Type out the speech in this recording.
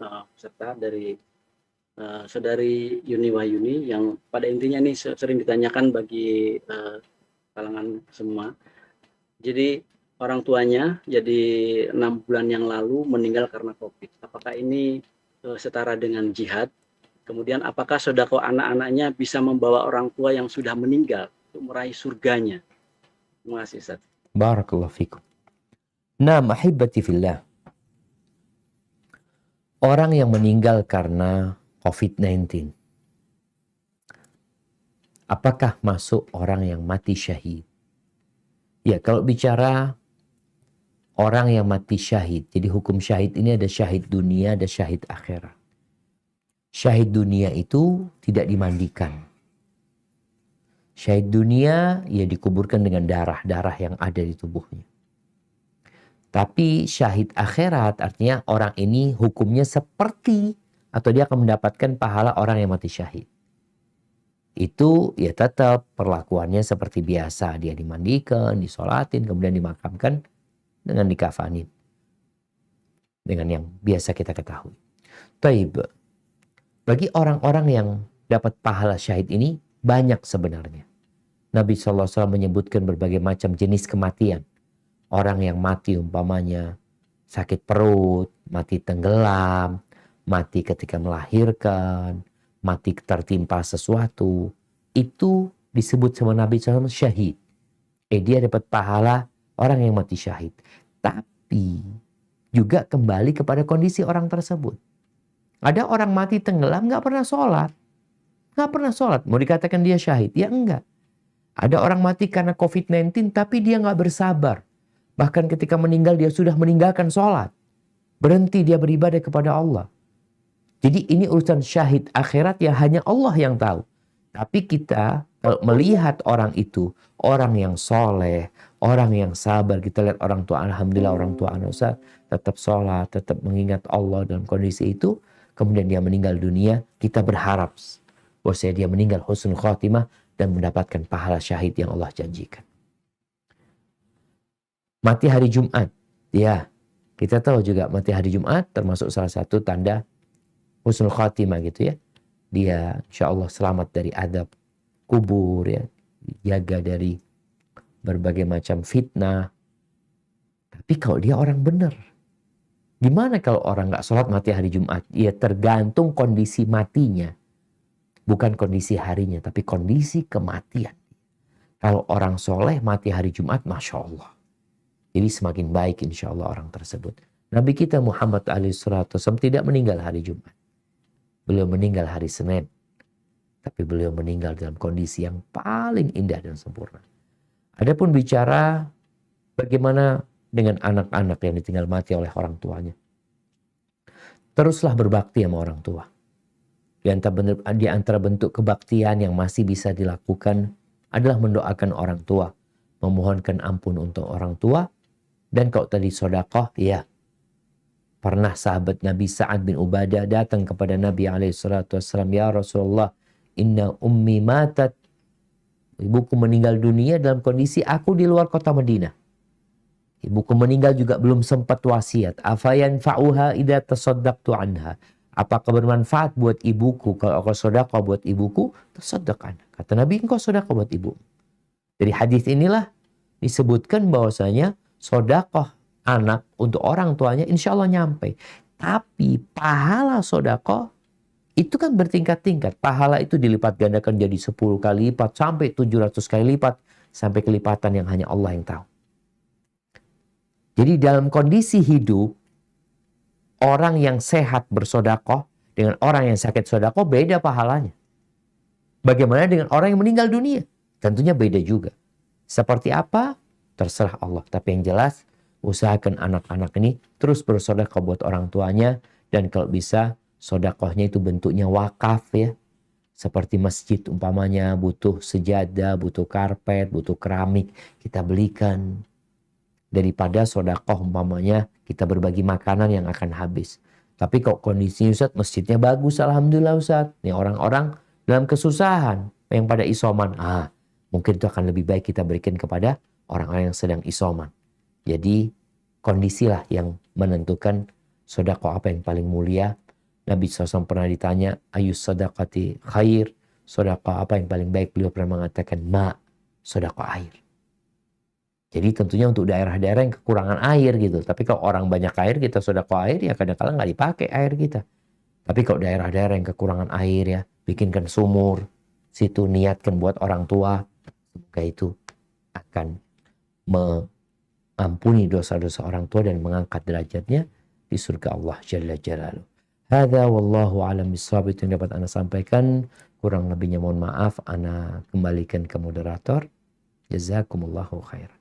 uh, peserta dari uh, saudari Yuni Wahyuni yang pada intinya ini sering ditanyakan bagi uh, kalangan semua. Jadi orang tuanya jadi enam bulan yang lalu meninggal karena COVID. Apakah ini uh, setara dengan jihad? Kemudian apakah sodako anak-anaknya bisa membawa orang tua yang sudah meninggal untuk meraih surganya? Terima kasih Ustaz. Barakallahu fikum. Nah, mahibati fillah. Orang yang meninggal karena COVID-19. Apakah masuk orang yang mati syahid? Ya, kalau bicara orang yang mati syahid. Jadi hukum syahid ini ada syahid dunia, ada syahid akhirat. Syahid dunia itu tidak dimandikan. Syahid dunia ya dikuburkan dengan darah-darah yang ada di tubuhnya. Tapi syahid akhirat artinya orang ini hukumnya seperti atau dia akan mendapatkan pahala orang yang mati syahid. Itu ya tetap perlakuannya seperti biasa. Dia dimandikan, disolatin, kemudian dimakamkan dengan dikafanin. Dengan yang biasa kita ketahui. Taib. Bagi orang-orang yang dapat pahala syahid ini banyak sebenarnya. Nabi SAW menyebutkan berbagai macam jenis kematian orang yang mati umpamanya sakit perut, mati tenggelam, mati ketika melahirkan, mati tertimpa sesuatu, itu disebut sama Nabi SAW syahid. Eh dia dapat pahala orang yang mati syahid. Tapi juga kembali kepada kondisi orang tersebut. Ada orang mati tenggelam nggak pernah sholat. Nggak pernah sholat. Mau dikatakan dia syahid? Ya enggak. Ada orang mati karena COVID-19 tapi dia nggak bersabar. Bahkan ketika meninggal dia sudah meninggalkan sholat. Berhenti dia beribadah kepada Allah. Jadi ini urusan syahid akhirat yang hanya Allah yang tahu. Tapi kita melihat orang itu, orang yang soleh, orang yang sabar. Kita lihat orang tua, Alhamdulillah orang tua Anusa tetap sholat, tetap mengingat Allah dalam kondisi itu. Kemudian dia meninggal dunia, kita berharap bahwa dia meninggal husnul khatimah dan mendapatkan pahala syahid yang Allah janjikan mati hari Jumat. Ya, kita tahu juga mati hari Jumat termasuk salah satu tanda husnul khatimah gitu ya. Dia insya Allah selamat dari adab kubur ya. Jaga dari berbagai macam fitnah. Tapi kalau dia orang benar. Gimana kalau orang nggak sholat mati hari Jumat? Ya tergantung kondisi matinya. Bukan kondisi harinya, tapi kondisi kematian. Kalau orang soleh mati hari Jumat, Masya Allah jadi semakin baik insya Allah orang tersebut. Nabi kita Muhammad SAW tidak meninggal hari Jumat. Beliau meninggal hari Senin. Tapi beliau meninggal dalam kondisi yang paling indah dan sempurna. Adapun bicara bagaimana dengan anak-anak yang ditinggal mati oleh orang tuanya. Teruslah berbakti sama orang tua. Di antara, di antara bentuk kebaktian yang masih bisa dilakukan adalah mendoakan orang tua, memohonkan ampun untuk orang tua, dan kalau tadi sodakoh, ya. Pernah sahabat Nabi Sa'ad bin Ubadah datang kepada Nabi SAW. Ya Rasulullah, inna ummi matat. Ibuku meninggal dunia dalam kondisi aku di luar kota Madinah. Ibuku meninggal juga belum sempat wasiat. Afayan fa'uha idha tasaddaqtu anha. Apakah bermanfaat buat ibuku kalau aku sodakoh buat ibuku? Anha. Kata Nabi, engkau sodakoh buat ibu. Dari hadis inilah disebutkan bahwasanya sodakoh anak untuk orang tuanya insya Allah nyampe. Tapi pahala sodakoh itu kan bertingkat-tingkat. Pahala itu dilipat gandakan jadi 10 kali lipat sampai 700 kali lipat. Sampai kelipatan yang hanya Allah yang tahu. Jadi dalam kondisi hidup, orang yang sehat bersodakoh dengan orang yang sakit sodakoh beda pahalanya. Bagaimana dengan orang yang meninggal dunia? Tentunya beda juga. Seperti apa? Terserah Allah. Tapi yang jelas usahakan anak-anak ini terus bersodakoh buat orang tuanya dan kalau bisa sodakohnya itu bentuknya wakaf ya. Seperti masjid umpamanya butuh sejadah, butuh karpet, butuh keramik, kita belikan. Daripada sodakoh umpamanya kita berbagi makanan yang akan habis. Tapi kok kondisi Ustaz masjidnya bagus Alhamdulillah Ustaz. Nih orang-orang dalam kesusahan yang pada isoman. Ah mungkin itu akan lebih baik kita berikan kepada orang-orang yang sedang isoman. Jadi kondisilah yang menentukan sodako apa yang paling mulia Nabi SAW pernah ditanya, ayus sadaqati khair, sodako apa yang paling baik? Beliau pernah mengatakan, ma, sodako air. Jadi tentunya untuk daerah-daerah yang kekurangan air gitu. Tapi kalau orang banyak air, kita sodako air, ya kadang-kadang nggak dipakai air kita. Tapi kalau daerah-daerah yang kekurangan air ya, bikinkan sumur, situ niatkan buat orang tua, semoga itu akan mengampuni dosa-dosa orang tua dan mengangkat derajatnya di surga Allah Jalla Jalaluh. Hada wallahu alam bisawab itu yang dapat Anda sampaikan. Kurang lebihnya mohon maaf, Anda kembalikan ke moderator. Jazakumullahu khair.